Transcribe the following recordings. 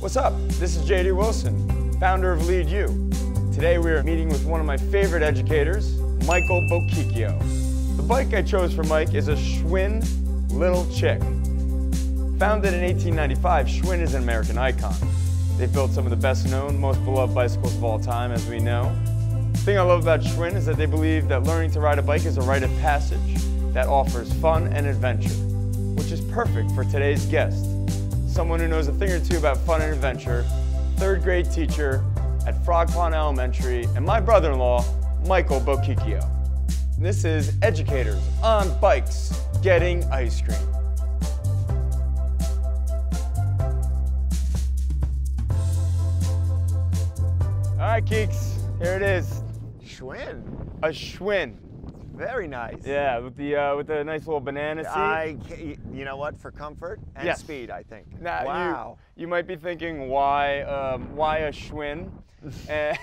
What's up? This is JD Wilson, founder of Lead U. Today we are meeting with one of my favorite educators, Michael Bochicchio. The bike I chose for Mike is a Schwinn Little Chick. Founded in 1895, Schwinn is an American icon. They've built some of the best known, most beloved bicycles of all time, as we know. The thing I love about Schwinn is that they believe that learning to ride a bike is a rite of passage that offers fun and adventure, which is perfect for today's guest. Someone who knows a thing or two about fun and adventure, third grade teacher at Frog Pond Elementary, and my brother-in-law, Michael Bochicchio. This is Educators on Bikes Getting Ice Cream. All right, Keeks, here it is. Schwinn. A Schwinn. Very nice. Yeah, with the uh, with the nice little banana seat. I, you know what? For comfort and Yes. speed, I think. Now, wow. You, might be thinking, why um, why a Schwinn? Eh,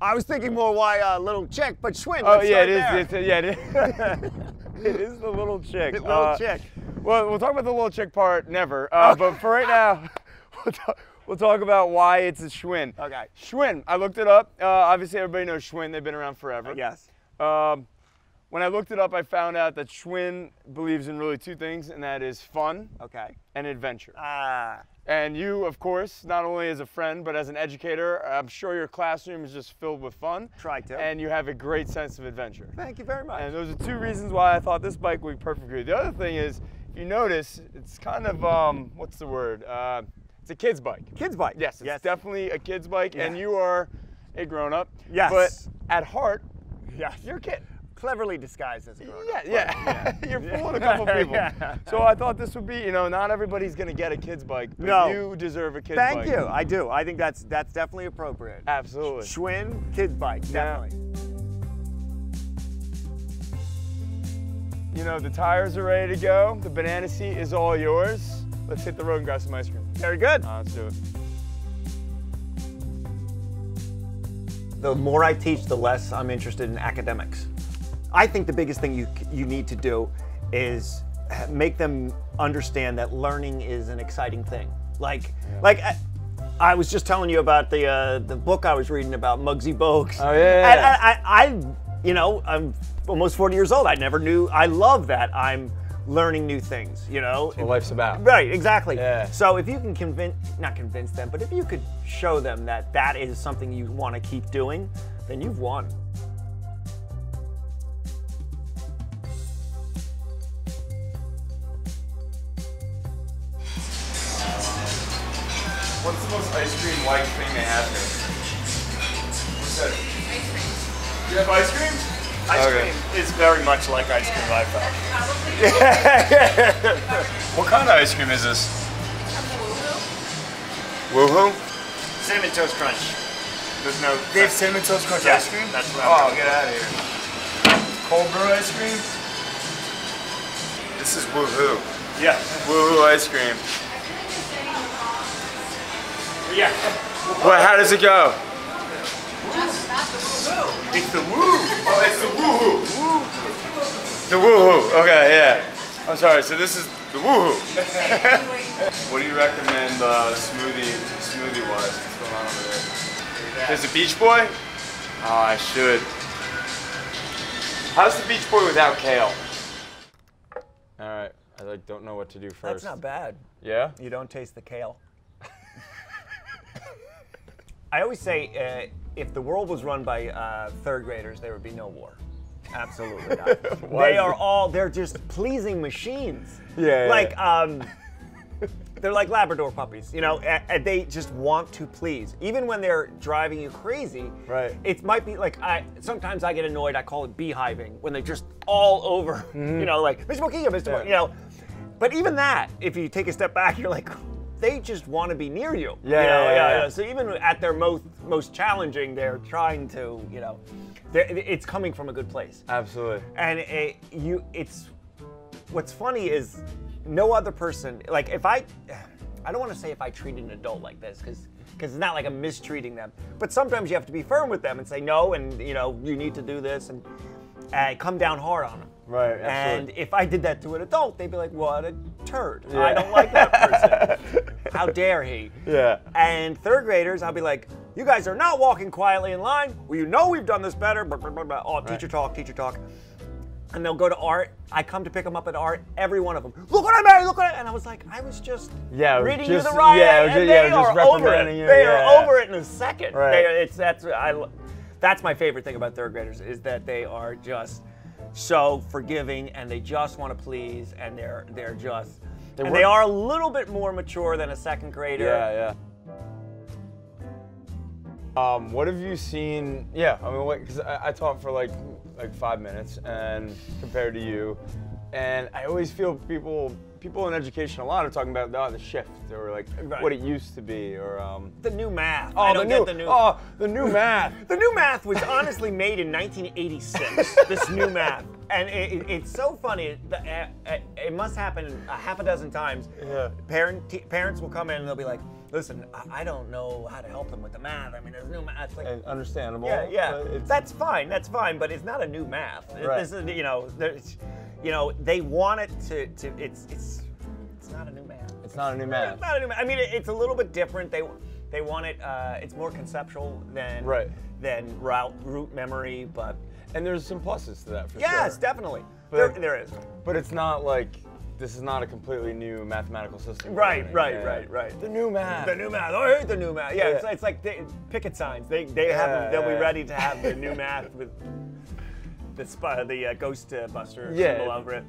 I was thinking more why a little chick, but Schwinn. oh yeah, it is. there. It's, yeah, it is. it is the little chick. Little Uh, chick. Well, we'll talk about the little chick part never. Uh, but for right now, we'll talk, we'll talk about why it's a Schwinn. Okay. Schwinn. I looked it up. Uh, obviously, everybody knows Schwinn. They've been around forever. Yes. Um, when I looked it up, I found out that Schwinn believes in really two things, and that is fun Okay. and adventure. Ah. And you, of course, not only as a friend, but as an educator, I'm sure your classroom is just filled with fun. Try to. And you have a great sense of adventure. Thank you very much. And those are two reasons why I thought this bike would be perfect for you. The other thing is, if you notice, it's kind of, um, what's the word? Uh, it's a kid's bike. Kids bike. Yes, it's Yes. definitely a kid's bike, and you are a grown up. Yes. But at heart, Yes. you're a kid. Cleverly disguised as a grown Yeah, up. yeah. You're fooling a couple people. Yeah. So I thought this would be, you know, not everybody's gonna get a kid's bike, but No. you deserve a kid's Thank bike. Thank you. I do. I think that's that's definitely appropriate. Absolutely. Schwinn kids bike. Definitely. You know, the tires are ready to go. The banana seat is all yours. Let's hit the road and grab some ice cream. Very good. Uh, let's do it. The more I teach, the less I'm interested in academics. I think the biggest thing you you need to do is make them understand that learning is an exciting thing. Like like I, I was just telling you about the uh, the book I was reading about Muggsy Bogues. Oh, yeah, yeah, yeah. I, I, I you know I'm almost 40 years old. I never knew. I love that I'm learning new things. You know. What life's about. Right, exactly. Yeah. So if you can convince, not convince them, but if you could show them that that is something you want to keep doing, then you've won. What's the most ice cream like thing they have here? What's that? Ice cream. You have ice cream? Ice Okay. cream is very much like ice cream, I found. What kind of ice cream is this? Woohoo? Cinnamon Toast Crunch. There's no. They have cinnamon toast crunch Yeah, ice cream? that's what I'm Oh, get out of here. Cold brew ice cream? This is woohoo. Yeah. Woohoo ice cream. Yeah. What, how does it go? It's the woo. Oh, it's the woohoo. The woohoo. Okay, yeah. I'm sorry. So this is the woohoo. what do you recommend uh, smoothie smoothie wise? What's going on over there? There's a Beach Boy. Oh, I should. How's the Beach Boy without kale? All right. I like don't know what to do first. That's not bad. Yeah. You don't taste the kale. I always say, uh, if the world was run by uh, third graders, there would be no war. Absolutely not. They are all, they're just pleasing machines. Yeah, yeah, Like, um, they're like Labrador puppies, you know, and, and they just want to please. Even when they're driving you crazy, Right. it might be like, I sometimes I get annoyed, I call it beehiving, when they're just all over, you know, like, Mr. Bochicchio, Mr. Bo-" Mm-hmm. You know. But even that, if you take a step back, you're like, they just want to be near you. Yeah, you know? yeah, yeah, yeah. So even at their most most challenging, they're trying to, you know, it's coming from a good place. Absolutely. And it, you, it's what's funny is no other person. Like if I, I don't want to say if I treat an adult like this because because it's not like I'm mistreating them. But sometimes you have to be firm with them and say no, and you know you need to do this and uh, come down hard on them. Right, And if I did that to an adult, they'd be like, "What a turd! Yeah. I don't like that person." How dare he? Yeah. And third graders, I'll be like, you guys are not walking quietly in line. Well, you know we've done this better. Blah, blah, blah, blah. Oh, teacher talk, teacher talk. And they'll go to art. I come to pick them up at art. Every one of them. Look what I made. Look what I. And I was like, I was just Yeah, reading just- you the riot, yeah, and ju- yeah, they was are over it. you, They yeah. are over it in a second. Right. They it's that's I. That's my favorite thing about third graders is that they are just so forgiving and they just want to please and they're they're just They and they are a little bit more mature than a second grader. Yeah, yeah. Um, what have you seen? Yeah, I mean, because I, I taught for like like five minutes, and compared to you, and I always feel people people in education a lot are talking about oh, the shift or like Right. what it used to be or um. The new math. Oh, I the don't new, get the new. oh, the new math. The new math was honestly made in 1986. this new math, and it, it- it's so funny. The, uh, uh, it must happen a half a dozen times. Yeah. Parent parents will come in and they'll be like, "Listen, I, don't know how to help them with the math. I mean, there's new math." Like, and understandable. yeah, yeah, that's fine. That's fine, but it's not a new math. Right. This is, you know, there's, you know, they want it to, to it's, it's, it's not a new math. It's not a new math. It's not a new math. I mean, it, it's a little bit different. They, they want it. Uh, it's more conceptual than Right. than route root memory, but and there's some pluses to that for yes, sure. definitely. But- there, there is. But it's not like this is not a completely new mathematical system. Right, right, Yeah. right, right. The new math. The new math. Oh, I hate the new math. Yeah, It's, Yeah. it's like they, picket signs. They they have Yeah, they'll yeah. be ready to have the new math with the sp- the uh, ghost uh, buster Yeah. symbol over it.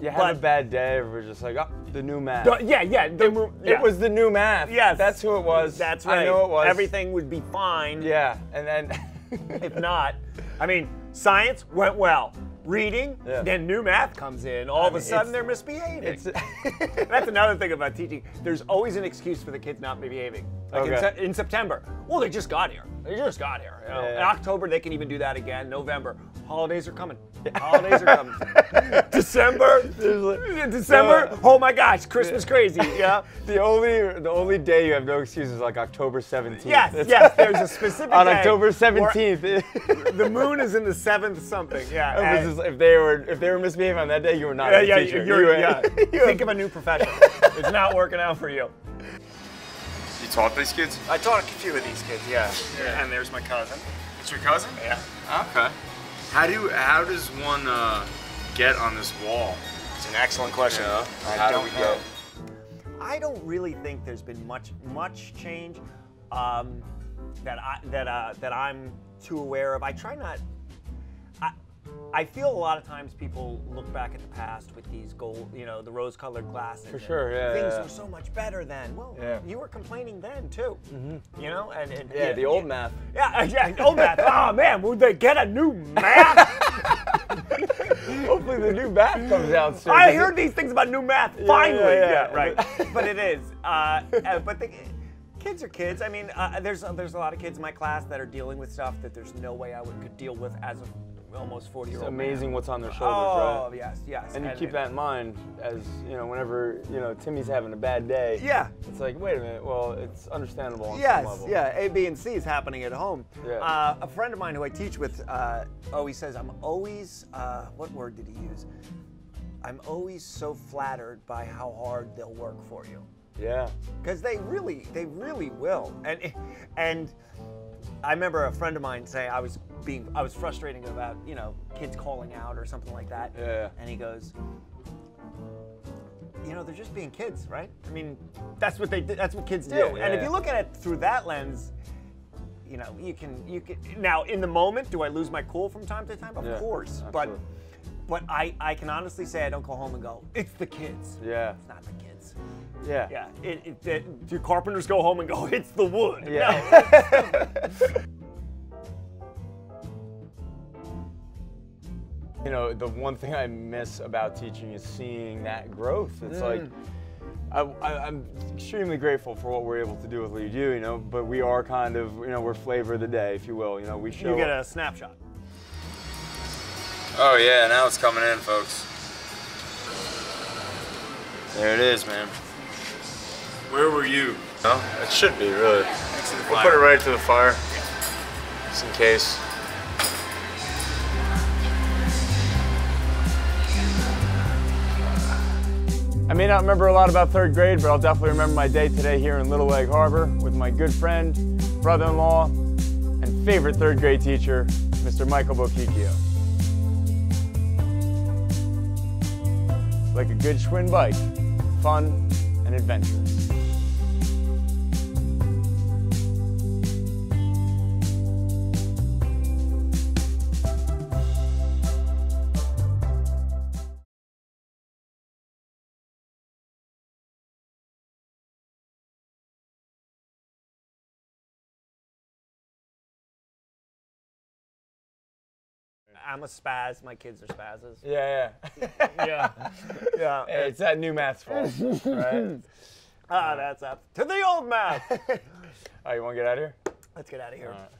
You But- a bad day, we're just like, oh, the new math. The- yeah, yeah. The, it, yeah. it was the new math. Yes. That's who it was. That's right. I know it was. Everything would be fine. Yeah, and then. If not, I mean, science went well. Reading, Yeah. then new math comes in. All of a sudden, they're misbehaving. it's. That's another thing about teaching. There's always an excuse for the kids not behaving. Like in, Okay. In September, well, they just got here. They just got here. You know? Yeah. In October, they can even do that again. November, holidays are coming. Holidays are coming. December, December. Oh my gosh, Christmas crazy. Yeah. the only the only day you have no excuse is like October 17th. Yes, It's- yes. There's a specific On day October 17th. The moon is in the seventh something. Yeah. It was just- if they were if they were misbehaving on that day, you were not Yeah, a yeah, teacher. you're, You were- yeah. you were- Think of a new profession. it's not working out for you. You taught these kids? I taught a few of these kids, Yeah. yeah. And there's my cousin. It's your cousin? Yeah. Okay. How do how does one uh, get on this wall? It's an excellent question. Yeah. I How do don't know. get- I don't really think there's been much much change um, that I that uh, that I'm too aware of. I try not. I, feel a lot of times people look back at the past with these gold, you know, the rose-colored glasses. For sure, yeah, Things yeah. were so much better then. Well, Yeah. you were complaining then too. You know, and, and Yeah, the old math. Yeah, yeah, old math. Oh man, would they get a new math? Hopefully the new math comes out soon. I heard these things about new math. Finally, yeah, yeah, yeah. right. but it is. Uh, uh, but the kids are kids. I mean, uh, there's there's a lot of kids in my class that are dealing with stuff that there's no way I would could deal with as a almost 40 year It's old. amazing what's on their shoulders, Oh right? yes, yes. And you keep that in mind as, you know, whenever, you know, Timmy's having a bad day. Yeah. It's like, wait a minute, well, it's understandable on Yes, some level. yeah. A, B, and C is happening at home. Yeah. Uh, a friend of mine who I teach with uh, always says, "I'm always." Uh, what word did he use? I'm always so flattered by how hard they'll work for you. Yeah. because they really they really will and and i remember a friend of mine say i was being i was frustrating about you know kids calling out or something like that Yeah. and he goes you know they're just being kids right i mean that's what they that's what kids do Yeah, and if you look at it through that lens you know you can you can now in the moment do i lose my cool from time to time of Yeah, course but absolutely. but I, I can honestly say I don't go home and go, it's the kids. Yeah. It's not the kids. Yeah. Yeah, it, it, it- do carpenters go home and go, it's the wood? Yeah. No. you know, the one thing I miss about teaching is seeing that growth. It's like, Mm. I, I, I'm extremely grateful for what we're able to do with what You, do, you know, but we are kind of, you know, we're flavor of the day, if you will. You know, we show. you get a snapshot. Oh yeah, now it's coming in, folks. There it is, man. Where were you? No, it should be really. We'll put it right to the fire, just in case. I may not remember a lot about third grade, but I'll definitely remember my day today here in Little Egg Harbor with my good friend, brother-in-law, and favorite third grade teacher, Mr. Michael Bochicchio. Like a good Schwinn bike, fun and adventurous. I'm a spaz. My kids are spazzes. Yeah, yeah. Yeah. yeah. Hey, it's that new math's fault, right? Ah, that's up to the old math. Oh, you want to get out of here? Let's get out of here. All right.